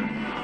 Bye.